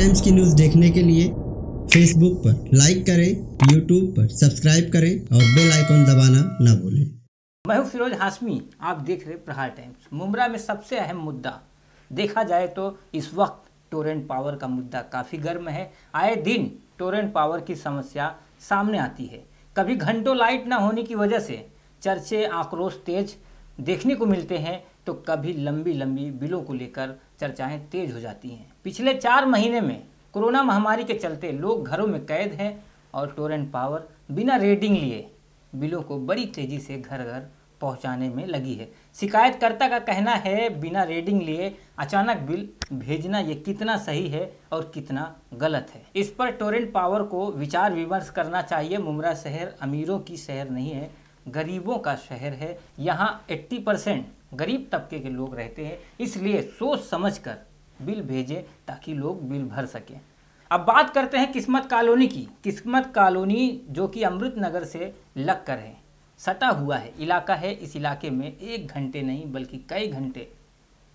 Times की news देखने के लिए फेसबुक पर लाइक करें यूट्यूब पर सब्सक्राइब करें और बेल आइकॉन दबाना ना भूलें। मैं हूँ फिरोज हाशमी, आप देख रहे प्रहार टाइम्स। मुमरा में सबसे अहम मुद्दा। देखा जाए तो इस वक्त टोरेंट पावर का मुद्दा काफ़ी गर्म है। आए दिन टोरेंट पावर की समस्या सामने आती है। कभी घंटों लाइट ना होने की वजह से चर्चे आक्रोश तेज देखने को मिलते हैं तो कभी लंबी लंबी बिलों को लेकर चर्चाएँ तेज हो जाती हैं। पिछले चार महीने में कोरोना महामारी के चलते लोग घरों में कैद हैं और टोरेंट पावर बिना रेटिंग लिए बिलों को बड़ी तेज़ी से घर घर पहुँचाने में लगी है। शिकायतकर्ता का कहना है, बिना रेडिंग लिए अचानक बिल भेजना ये कितना सही है और कितना गलत है। इस पर टोरेंट पावर को विचार विमर्श करना चाहिए। मुमरा शहर अमीरों की शहर नहीं है गरीबों का शहर है। यहाँ 80 परसेंट गरीब तबके के लोग रहते हैं। इसलिए सोच समझकर बिल भेजें ताकि लोग बिल भर सकें। अब बात करते हैं किस्मत कॉलोनी की। किस्मत कॉलोनी जो कि अमृत नगर से लग कर है। सटा हुआ है। इलाका है। इस इलाके में एक घंटे नहीं, बल्कि कई घंटे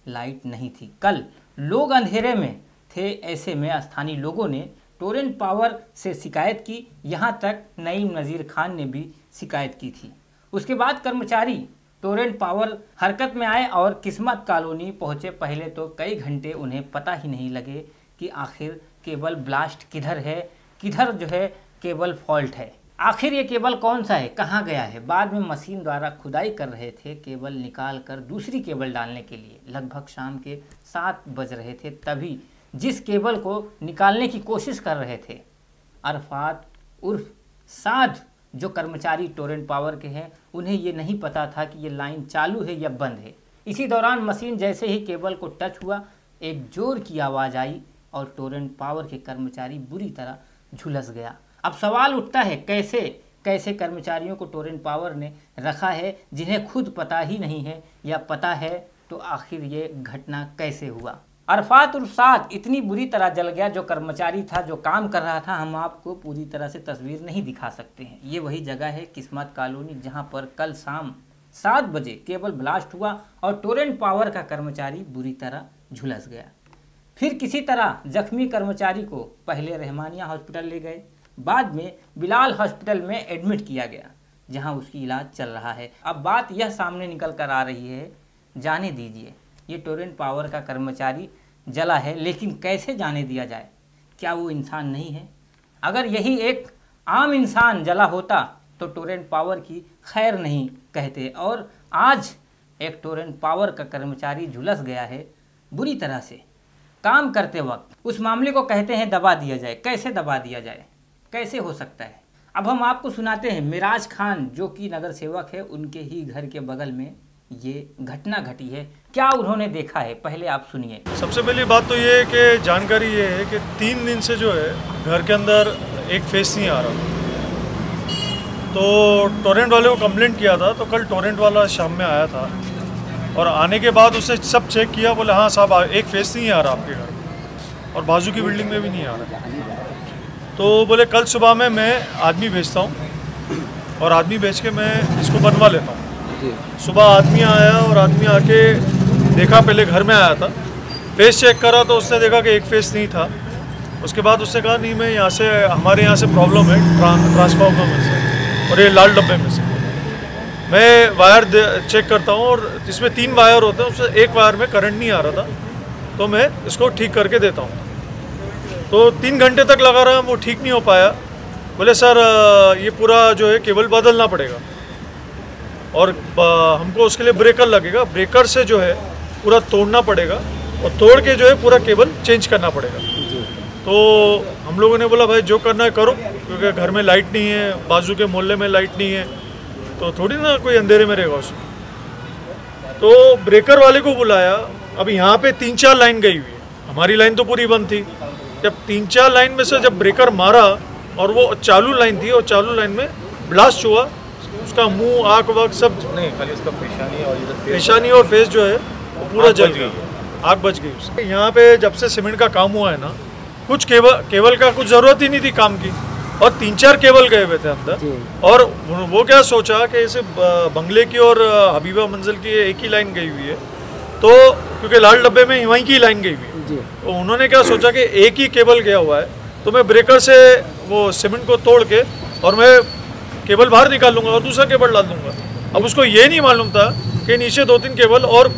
लाइट नहीं थी। कल लोग अंधेरे में थे। ऐसे में स्थानीय लोगों ने टोरेंट पावर से शिकायत की। यहाँ तक नईम नज़ीर खान ने भी शिकायत की थी। उसके बाद कर्मचारी टोरेंट पावर हरकत में आए और किस्मत कॉलोनी पहुँचे। पहले तो कई घंटे उन्हें पता ही नहीं लगे कि आखिर केबल ब्लास्ट किधर है, किधर जो है केबल फॉल्ट है। आखिर ये केबल कौन सा है, कहाँ गया है? बाद में मशीन द्वारा खुदाई कर रहे थे केबल निकाल कर दूसरी केबल डालने के लिए। लगभग शाम के सात बज रहे थे तभी जिस केबल को निकालने की कोशिश कर रहे थे, अरफात, उर्फ़, साध, जो कर्मचारी टोरेंट पावर के हैं, उन्हें ये नहीं पता था कि ये लाइन चालू है या बंद है। इसी दौरान मशीन जैसे ही केबल को टच हुआ, एक ज़ोर की आवाज़ आई और टोरेंट पावर के कर्मचारी बुरी तरह झुलस गया। अब सवाल उठता है, कैसे कैसे कर्मचारियों को टोरेंट पावर ने रखा है, जिन्हें खुद पता ही नहीं है या पता है तो आखिर ये घटना कैसे हुआ? अरफात उर्फात इतनी बुरी तरह जल गया, जो कर्मचारी था, जो काम कर रहा था, हम आपको पूरी तरह से तस्वीर नहीं दिखा सकते हैं। ये वही जगह है, किस्मत कॉलोनी, जहाँ पर कल शाम सात बजे केबल ब्लास्ट हुआ और टोरेंट पावर का कर्मचारी बुरी तरह झुलस गया। फिर किसी तरह जख्मी कर्मचारी को पहले रहमानिया हॉस्पिटल ले गए। बाद में बिलाल हॉस्पिटल में एडमिट किया गया, जहाँ उसकी इलाज चल रहा है। अब बात यह सामने निकल कर आ रही है, जाने दीजिए। ये टोरेंट पावर का कर्मचारी जला है, लेकिन कैसे जाने दिया जाए? क्या वो इंसान नहीं है? अगर यही एक आम इंसान जला होता तो टोरेंट पावर की खैर नहीं कहते। और आज एक टोरेंट पावर का कर्मचारी झुलस गया है बुरी तरह से। काम करते वक्त उस मामले को कहते हैं, दबा दिया जाए। कैसे दबा दिया जाए? कैसे हो सकता है? अब हम आपको सुनाते हैं मिराज खान, जो कि नगर सेवक है, उनके ही घर के बगल में ये घटना घटी है। क्या उन्होंने देखा है? पहले आप सुनिए। सबसे पहली बात तो ये है कि जानकारी ये है कि तीन दिन से जो है, घर के अंदर एक फेस नहीं आ रहा। तो टोरेंट वाले को कंप्लेंट किया था तो कल टोरेंट वाला शाम में आया था। और आने के बाद उसने सब चेक किया, बोले हाँ साहब एक फेस नहीं आ रहा आपके घर और बाजू की बिल्डिंग में भी नहीं आ रहा तो बोले, कल सुबह में मैं आदमी भेजता हूँ और आदमी भेज के मैं इसको बनवा लेता हूँ। सुबह आदमी आया और आदमी आके देखा, पहले घर में आया था। फेस चेक करा तो उसने देखा कि एक फेस नहीं था। उसके बाद उसने कहा, नहीं, मैं यहाँ से, हमारे यहाँ से प्रॉब्लम है ट्रांसफार्मर में से और ये लाल डब्बे में से। मैं वायर चेक करता हूँ और इसमें तीन वायर होते हैं उससे एक वायर में करंट नहीं आ रहा था तो मैं इसको ठीक करके देता हूँ। तो तीन घंटे तक लगा रहा वो ठीक नहीं हो पाया। बोले, सर ये पूरा जो है, केबल बदलना पड़ेगा। और हमको उसके लिए ब्रेकर लगेगा। ब्रेकर से जो है पूरा तोड़ना पड़ेगा और तोड़ के जो है पूरा केबल चेंज करना पड़ेगा। तो हम लोगों ने बोला भाई जो करना है करो क्योंकि घर में लाइट नहीं है बाजू के मोहल्ले में लाइट नहीं है तो थोड़ी ना कोई अंधेरे में रहेगा उसमें। तो ब्रेकर वाले को बुलाया। अब यहाँ पे तीन चार लाइन गई हुई है। हमारी लाइन तो पूरी बंद थी। जब तीन चार लाइन में से जब ब्रेकर मारा और वो चालू लाइन थी और चालू लाइन में ब्लास्ट हुआ उसका मुँह आँख वाक सब नहीं खाली उसका पेशानी और पेशानी और फेस जो है वो पूरा जल गई। आग बच गई उससे यहाँ पे जब से सीमेंट का काम हुआ है ना कुछ केबल केबल का कुछ ज़रूरत ही नहीं थी काम की। और तीन चार केबल गए हुए थे अंदर। और वो क्या सोचा कि इसे बंगले की और हबीबा मंजिल की एक ही लाइन गई हुई है। तो क्योंकि लाल डब्बे में वहीं की लाइन गई हुई है। तो उन्होंने क्या सोचा कि एक ही केबल गया हुआ है तो मैं ब्रेकर से वो सीमेंट को तोड़ के और मैं केबल बाहर निकाल लूँगा और दूसरा केबल डाल दूँगा। अब उसको ये नहीं मालूम था कि नीचे दो तीन केबल और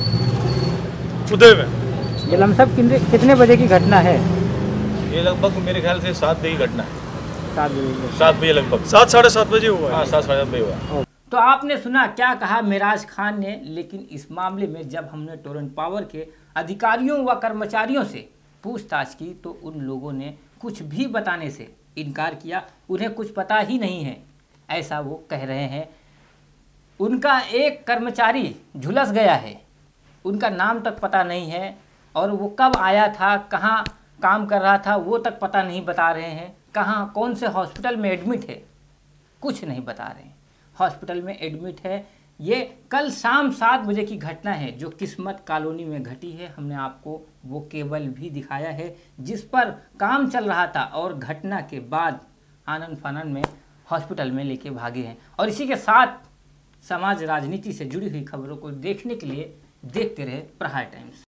खुदे हुए ये लमसम कितने कितने बजे की घटना है? ये लगभग मेरे ख्याल से सात बजे की घटना है। सात बजे लगभग। सात साढ़े सात बजे हुआ हाँ। सात साढ़े सात बजे हुआ तो आपने सुना क्या कहा मिराज खान ने? लेकिन इस मामले में जब हमने टोरेंट पावर के अधिकारियों व कर्मचारियों से पूछताछ की तो उन लोगों ने कुछ भी बताने से इनकार किया। उन्हें कुछ पता ही नहीं है। ऐसा वो कह रहे हैं। उनका एक कर्मचारी झुलस गया है। उनका नाम तक पता नहीं है और वो कब आया था, कहाँ काम कर रहा था, वो तक पता नहीं बता रहे हैं। कहाँ, कौन से हॉस्पिटल में एडमिट है, कुछ नहीं बता रहे हैं। हॉस्पिटल में एडमिट है। ये कल शाम सात बजे की घटना है, जो किस्मत कॉलोनी में घटी है। हमने आपको वो केबल भी दिखाया है, जिस पर काम चल रहा था और घटना के बाद आनंद फानंद में हॉस्पिटल में लेके भागे हैं। और इसी के साथ समाज राजनीति से जुड़ी हुई खबरों को देखने के लिए देखते रहे प्रहार टाइम्स।